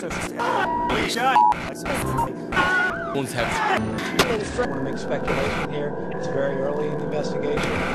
Won't have. I want to make speculation here. It's very early in the investigation.